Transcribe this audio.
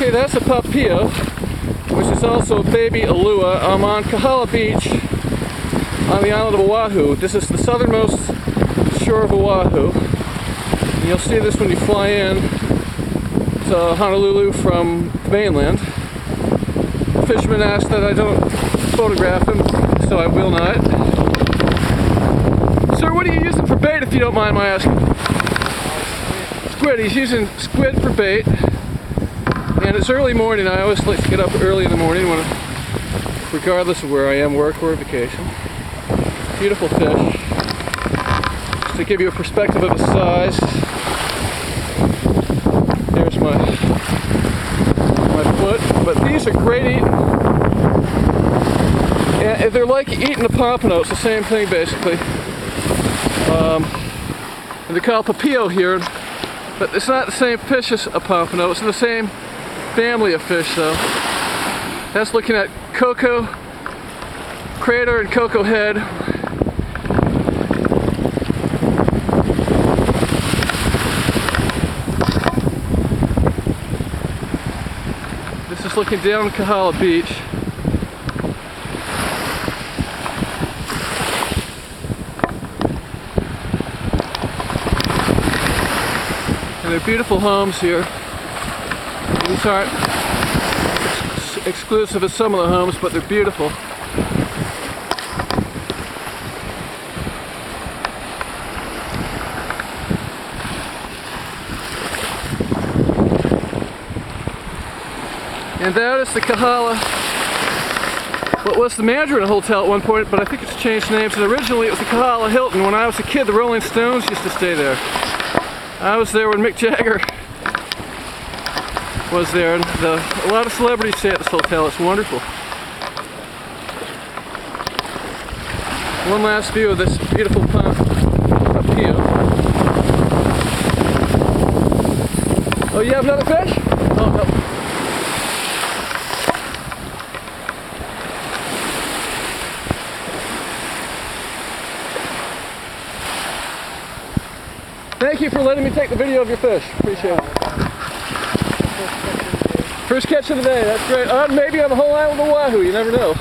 Okay, that's a papio, which is also a baby ulua. I'm on Kahala Beach on the island of Oahu. This is the southernmost shore of Oahu. And you'll see this when you fly in to Honolulu from the mainland. The fisherman asked that I don't photograph him, so I will not. Sir, what are you using for bait if you don't mind my asking? Squid. He's using squid for bait. And it's early morning. I always like to get up early in the morning when, regardless of where I am, work or vacation. Beautiful fish. Just to give you a perspective of the size. There's my my foot. But these are great eating. And they're like eating a pompano. It's the same thing basically. Um, and they call papio here, but it's not the same fish as a pompano. It's the same family of fish though. That's looking at Koko Crater and Koko Head. This is looking down Kahala Beach. And they're beautiful homes here. These aren't ex exclusive of some of the homes, but they're beautiful. And that is the Kahala, what was the Mandarin Hotel at one point, but I think it's changed names. And originally it was the Kahala Hilton. When I was a kid, the Rolling Stones used to stay there. I was there when Mick Jagger was there, and the, a lot of celebrities stay at this hotel. It's wonderful. One last view of this beautiful pond up here. Oh, you have another fish? Oh, no. Thank you for letting me take the video of your fish. Appreciate it. First catch of the day, that's great. Uh, maybe on the whole island of Oahu, you never know.